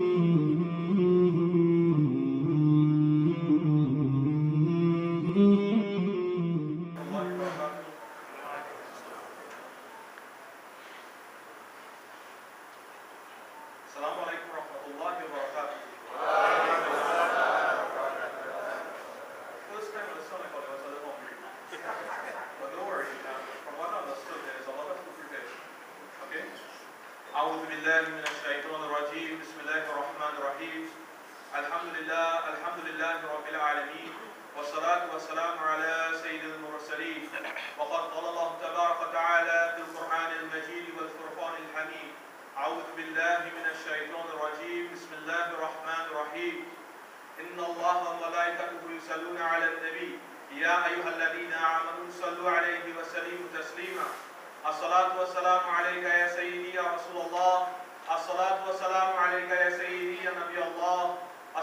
mm -hmm. الحمد لله الحمد لله رب العالمين والصلاة والسلام على سيد المرسلين. وقد قال الله تبارك وتعالى في القرآن المجيد والفرقان الحميد أعوذ بالله من الشيطان الرجيم بسم الله الرحمن الرحيم. إن الله وملائكته يصلون على النبي. يا أيها الذين آمنوا صلوا عليه وسلموا تسليما. الصلاة والسلام عليك يا سيدي يا رسول الله. الصلاة والسلام عليك يا سيدي يا نبي الله.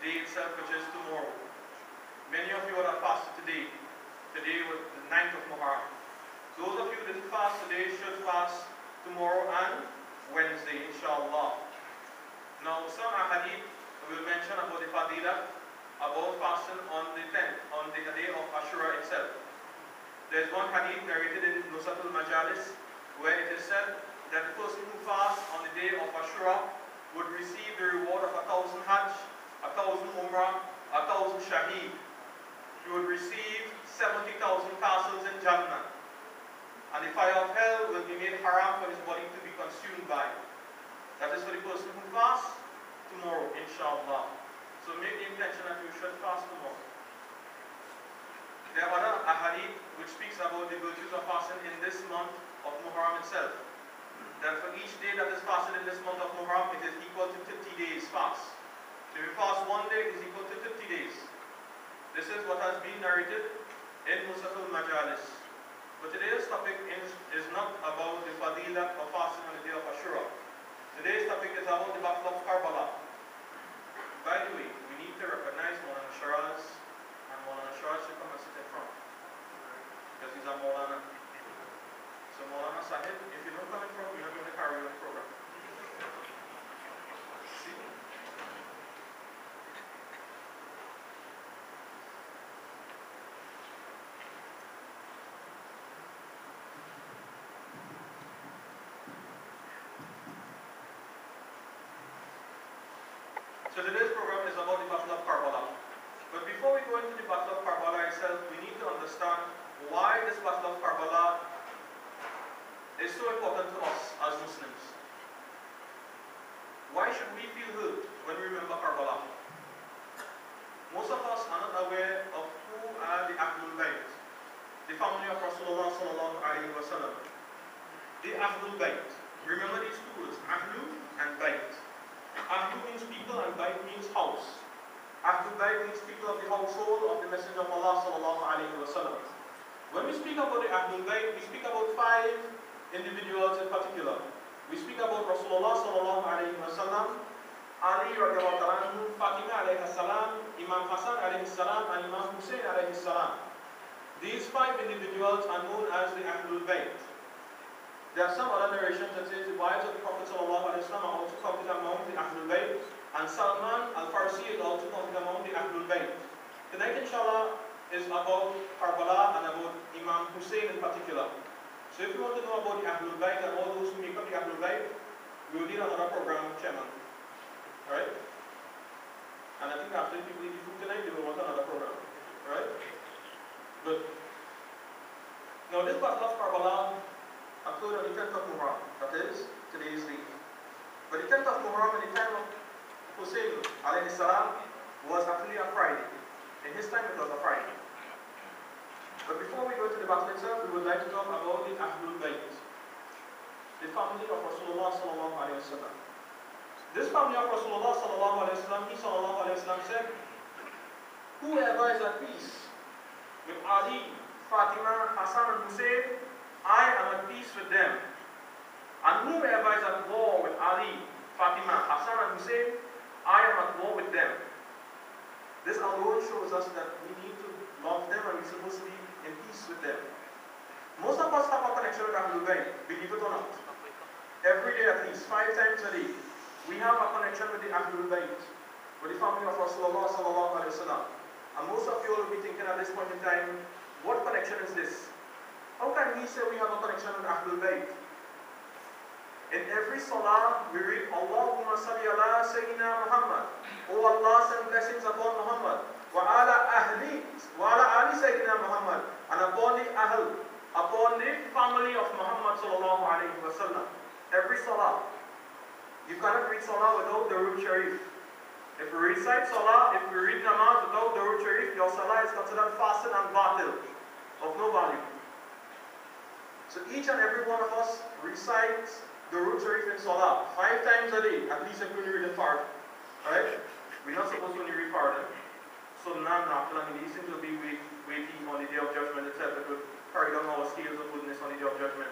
the day itself, which is tomorrow. Many of you are fasted today. Today was the 9th of Muharram. Those of you who didn't fast today should fast tomorrow and Wednesday, inshallah. Now, some hadith will mention about the fadilat, about fasting on the 10th, on the day of Ashura itself. There's one hadith narrated in Nuzhatul Majalis where it is said that the person who fasts on the day of Ashura would receive the reward of a thousand Hajj, a thousand Umrah, a thousand Shaheed. He would receive 70,000 castles in Jannah. And the fire of hell will be made haram for his body to be consumed by. That is for the person who fasts tomorrow, inshallah. So make the intention that you should fast tomorrow. There are other ahadith which speaks about the virtues of fasting in this month of Muharram itself. That for each day that is fasted in this month of Muharram, it is equal to 50 days fast. So if you fast one day, it is equal to 50 days. This is what has been narrated in Musafil Majalis. But today's topic is, is not about the fadilat of fasting on the day of Ashura. Today's topic is about the Battle of Karbala. By the way, we need to recognize Maulana Shiraz, and Maulana Shiraz should come and sit in front. Because he's a Maulana. So Maulana Sahib, if you don't come in front, we're not going to carry on the program. See? So today's program is about the Battle of Karbala. But before we go into the Battle of Karbala itself, we need to understand why this Battle of Karbala is so important to us as Muslims. Why should we feel hurt when we remember Karbala? Most of us are not aware of who are the Ahlul Bayt, the family of Rasulullah sallallahu alayhi wa. The Ahlul Bayt. Remember these two words, Ahlu and Bayt. Ahlu means people and Bayt means house. Ahlul Bayt means people of the household of the Messenger of Allah sallallahu alayhi wa sallam. When we speak about the Ahlul Bayt, we speak about five individuals in particular. We speak about Rasulullah sallallahu alayhi wa sallam, Ali radiallahu Fatima alayhi salam, Imam Hassan alayhi salam, and Imam Hussein alayhi salam. These five individuals are known as the Ahlul Bayt. There are some other narrations that say the wives of the Prophet are also counted among the Ahlul Bayt, and Salman al-Farsi is also counted among the Ahlul Bayt. Tonight, inshallah, is about Karbala and about Imam Hussein in particular. So if you want to know about the Ahlul Bayt and all those who make up the Ahlul Bayt, we will need another program, Chairman. Alright? And I think after people eat the food tonight, they will want another program. Alright? Good. Now this Battle of Karbala the 10th of Muharram. That is, today's date. But the 10th of Muharram in the time of Hussein alayhi salam was actually a Friday. In his time it was a Friday. But before we go to the battle itself, we would like to talk about the Ahlul Bayt, the family of Rasulullah sallallahu alayhi wa sallam. This family of Rasulullah sallallahu alayhi wa sallam, he sallallahu alayhi wasallam said, Whoever is at peace with Ali, Fatima, Hassan, and Hussein, I am at peace with them. And whoever is at war with Ali, Fatima, Hassan, and Hussein, I am at war with them. This alone shows us that we need to love them and we're supposed to be in peace with them. Most of us have a connection with Ahlul Bayt, believe it or not. Every day at least, five times a day, we have a connection with the Ahlul Bayt, with the family of Rasulullah sallallahu alayhi wa And most of you will be thinking at this point in time, what connection is this? How can we say we have a connection with Ahlul Bayt? In every salah, we read, Allahumma salli ala Sayyidina Muhammad. O Allah, send blessings upon Muhammad. Wa ala ahli, wa ala ali Sayyidina Muhammad. And upon the ahl, upon the family of Muhammad sallallahu alayhi wa sallam. Every salah. You cannot read salah without the Durud Sharif. If we recite salah, if we read namaz without the Durud Sharif, your salah is considered fasid and batil, of no value. So each and every one of us recites the Durud in salah five times a day, at least if we read it fard. Right? We're not supposed to only read fard. Eh? So now, I mean, these things will be waiting on the day of judgment itself. It will carry down our scales of goodness on the day of judgment.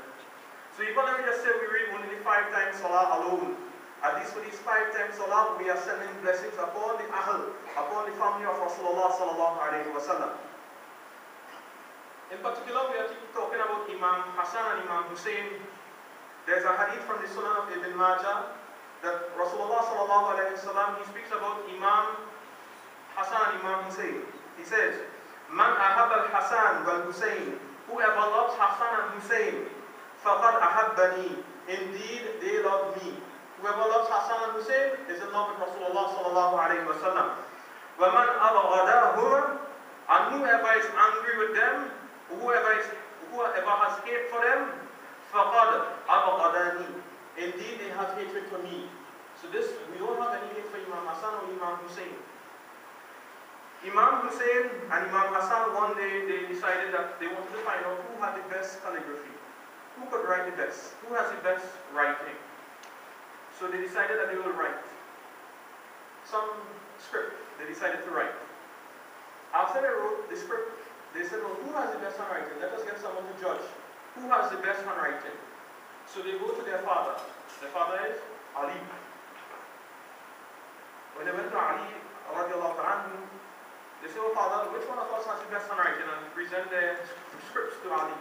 So even if we just say we read only the five times Salah alone, at least for these five times Salah, we are sending blessings upon the Ahl, upon the family of Rasulullah sallallahu alayhi wa sallam. In particular, we are talking about Imam Hassan and Imam Hussein. There's a hadith from the Sunan of Ibn Majah that Rasulullah sallallahu alayhi wa sallam, he speaks about Imam Hassan and Imam Hussein. He says, Man ahab al-Hassan wal-Hussein, whoever loves Hassan and Hussein, فَقَدْ أَحَبَّنِي Indeed, they love me. Whoever loves Hassan and Hussein is in love with Rasulullah sallallahu alayhi wa sallam. وَمَنْ أَبْغَدَاهُمَا And whoever is angry with them, whoever, is, whoever has hate for them, فَقَدْ أَبْغَدَانِي Indeed, they have hatred for me. So this, we don't have any hate for Imam Hassan or Imam Hussein. Imam Hussein and Imam Hassan one day they decided that they wanted to find out who had the best calligraphy. Who could write the best? Who has the best writing? So they decided that they will write some script. They decided to write. After they wrote the script, they said, well, who has the best handwriting? Let us get someone to judge. Who has the best handwriting? So they go to their father. Their father is Ali. When they went to Ali, anhu, they said, oh father, which one of us has the best handwriting? And present their scripts to Ali.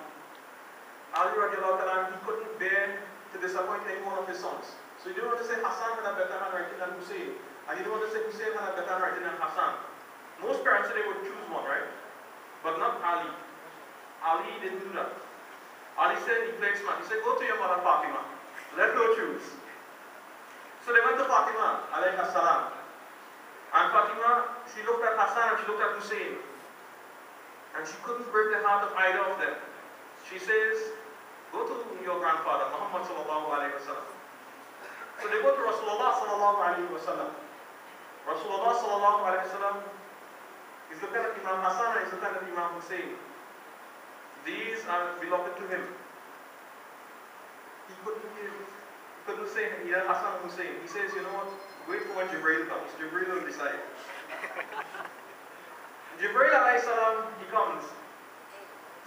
Ali ta'ala, he couldn't bear to disappoint any one of his sons. So he didn't want to say Hassan had a better handwriting than Hussein. And he didn't want to say Hussein had a better handwriting than Hassan. Most parents today would choose one, right? But not Ali. Ali didn't do that. Ali said, he played smart. He said, go to your mother Fatima. Let her choose. So they went to Fatima, alayhi salam. And Fatima, she looked at Hassan and she looked at Hussein. And she couldn't break the heart of either of them. She says, Go to your grandfather, Muhammad sallallahu alayhi wa. So they go to Rasulullah sallallahu alayhi wa. Rasulullah sallallahu alayhi wa at Imam is looking at Imam Hussein. These are beloved to him. He couldn't he couldn't say yeah, Hassan Hussein. He says, you know what? Wait for when Jibreel comes. Jibreel will decide. Jibreel alayhi salam, he comes.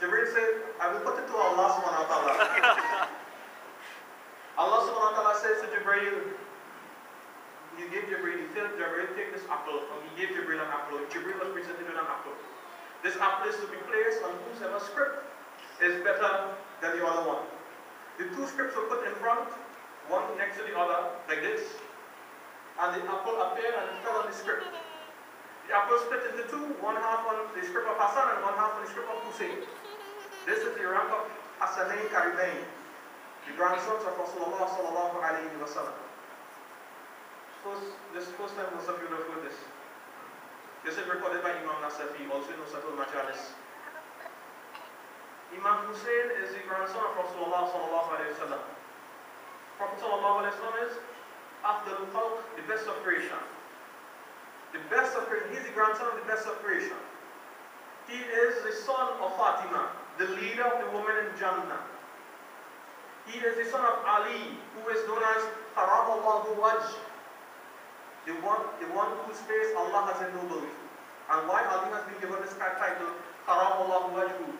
Jibreel said, I will put it to Allah subhanahu wa ta'ala. Allah subhanahu wa ta'ala says to Jibreel, you give Jibreel, he said, Jibreel, take this apple. And he gave Jibreel an apple. Jibreel was presented with an apple. This apple is to be placed on whosoever script is better than the other one. The two scripts were put in front, one next to the other, like this. And the apple appeared and fell on the script. The apple split into two, one half on the script of Hassan and one half on the script of Hussein. This is the rank of Hassanain Karimain, the grandsons of Rasulullah sallallahu alayhi wa sallam. First, this first time was a beautiful this. This is recorded by Imam Nasafi, also in Nuzhatul Majalis. Imam Hussein is the grandson of Rasulullah sallallahu alayhi wa sallam. Prophet sallallahu alayhi wa sallam is Afdal Khalq, the best of creation. The best of creation. He's the grandson of the best of creation. He is the son of Fatima, the leader of the women in Jannah. He is the son of Ali, who is known as Karramallahu Wajh, the one, the one whose face Allah has ennobled. And why Ali has been given this title, Karram Allah Wajhu.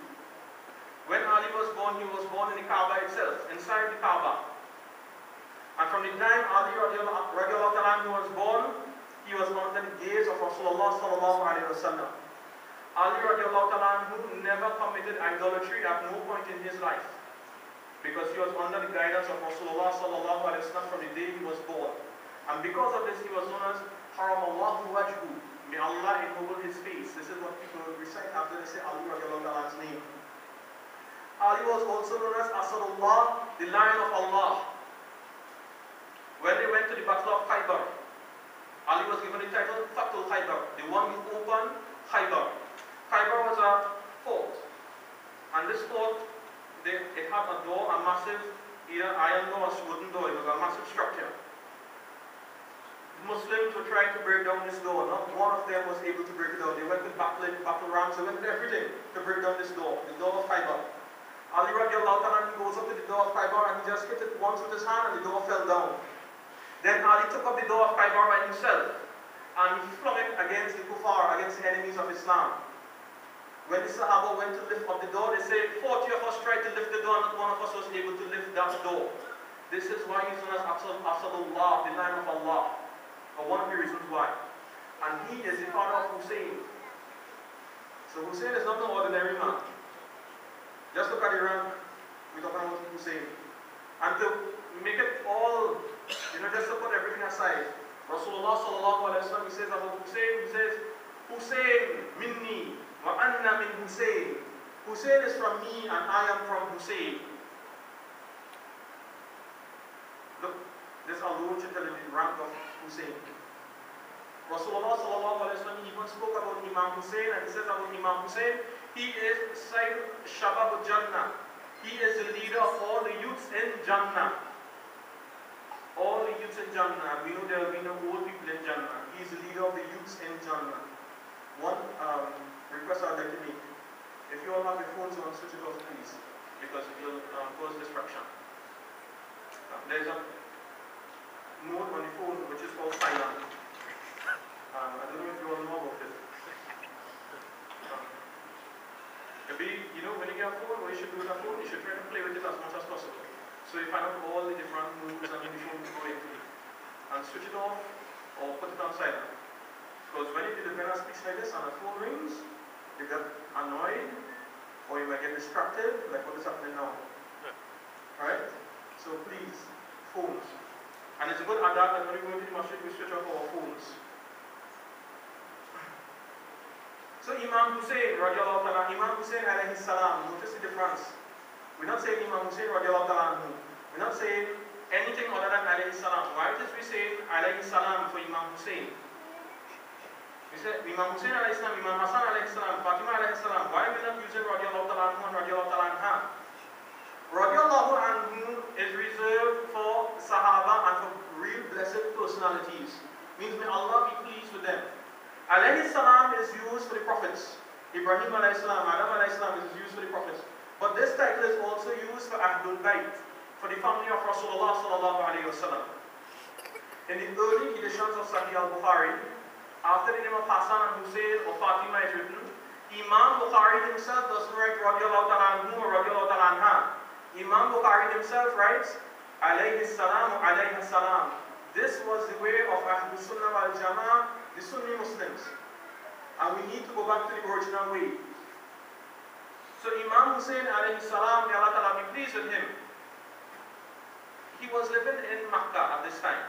When Ali was born, he was born in the Kaaba itself, inside the Kaaba. And from the time Ali radiallahu was born, he was under the gaze of Rasulullah sallallahu alayhi wa sallam. Ali who never committed idolatry at no point in his life because he was under the guidance of Rasulullah sallallahu alayhi wa sallam from the day he was born. And because of this, he was known as Karram Allahu Wajhu. May Allah ennoble his face. This is what people recite after they say Ali ta'ala's name. Ali was also known as Asadullah, the Lion of Allah. When they went to the Battle of Khaybar, Ali was given the title Fatul Khaybar, the one who opened Khaybar. Khaybar was a fort, and this fort, they, it had a door, a massive either iron door or wooden door. It was a massive structure. Muslims were trying to break down this door. Not one of them was able to break it down. They went with battle, battle rams, they went with everything to break down this door, the door of Khaybar. Ali radiallahu ta'ala goes up to the door of Khaybar and he just hit it once with his hand and the door fell down. Then Ali took up the door of Khaybar by himself and he flung it against the kuffar, against the enemies of Islam. When the Sahaba went to lift up the door, they said 40 of us tried to lift the door, not one of us was able to lift that door. This is why he's known as Asadullah, the Lion of Allah. One of the reasons why. And he is the father of Hussein. So Hussein is not no ordinary man. Just look at Iran. We're talking about Hussein. And to make it all, you know, just to put everything aside, Rasulullah sallallahu alayhi wa sallam, he says about Hussein, he says, Hussein minni wa anna min Hussein. Hussein is from me and I am from Hussein. Look, this alone should tell you the rank of Hussein. Rasulullah sallallahu alayhi wa even spoke about Imam Hussein and he says about Imam Hussein, he is Sayyid Shabab Jannah. He is the leader of all the youths in Jannah. All the youths in Jannah. We know there will be no old people in Jannah. He is the leader of the youths in Jannah. One um, request I'd like to make. If you all have your phones on, switch it off please. Because it will um, cause distraction. Uh, there's a mode on the phone which is called silent. Um, I don't know if you all know about it. Maybe, you know, when you get a phone, what you should do with a phone, you should try to play with it as much as possible. So you find out all the different moves and the phone go into and switch it off or put it on silent. Because when you do the vendor speaks like this and the phone rings, you get annoyed or you might get distracted, like what is happening now. Alright? So please, phones. And it's a good adab that when we go into the masjid, we switch off our phones. So Imam Hussein, radiallahu ta'ala, Imam Hussein alayhi salam, notice the difference. We're not saying Imam Hussein radiallahu ta'ala We're not saying anything other than alayhi salam. Why does we say alayhi salam for Imam Hussein? We say Imam Hussein alayhi salam, Imam Hassan alayhi salam, Fatima alayhi salam. Why we not using radiallahu ta'ala and radiallahu ta'ala anha? Radiallahu anhu is reserved for Sahaba and for real blessed personalities. Means may Allah be pleased with them. Alayhi salam is used for the prophets. Ibrahim alayhi salam, Adam alayhi salam is used for the prophets. But this title is also used for Ahlul Bayt, for the family of Rasulullah sallallahu alayhi wasallam. In the early editions of Sahih al-Bukhari, after the name of Hassan and Hussein or Fatima is written, Imam Bukhari himself doesn't write radiallahu ta'ala anhu or radiallahu ta'ala anha. Imam Bukhari himself writes, alayhi salam alayhi salam. This was the way of Ahlul Sunnah wal Jama'ah the Sunni Muslims. And we need to go back to the original way. So Imam Hussein alayhi salam, may Allah Ta'ala be pleased with him. He was living in Makkah at this time.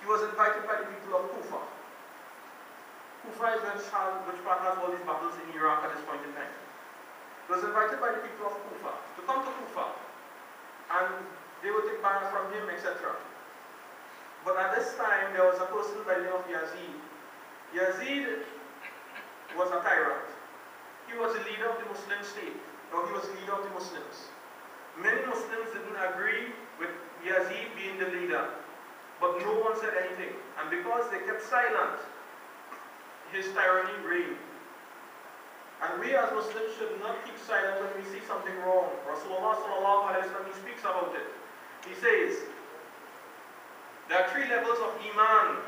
He was invited by the people of Kufa. Kufa is which, which part has all these battles in Iraq at this point in time. He was invited by the people of Kufa to come to Kufa. And they would take bay'ah from him, etc. But at this time, there was a person by the name of Yazid. Yazid was a tyrant. He was the leader of the Muslim state, or he was the leader of the Muslims. Many Muslims didn't agree with Yazid being the leader, but no one said anything. And because they kept silent, his tyranny reigned. And we as Muslims should not keep silent when we see something wrong. Rasulullah he speaks about it. He says, there are three levels of Iman.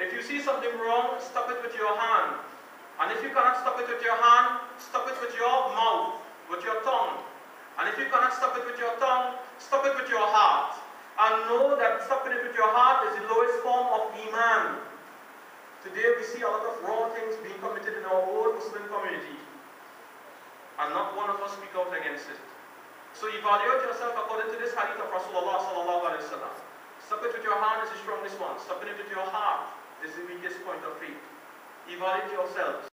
If you see something wrong, stop it with your hand. And if you cannot stop it with your hand, stop it with your mouth, with your tongue. And if you cannot stop it with your tongue, stop it with your heart. And know that stopping it with your heart is the lowest form of Iman. Today we see a lot of wrong things being committed in our own Muslim community. And not one of us speak out against it. So evaluate yourself according to this hadith of Rasulullah sallallahu. Stop it with your hand is the strongest one. Stopping it with your heart This is the weakest point of faith. Evaluate yourselves.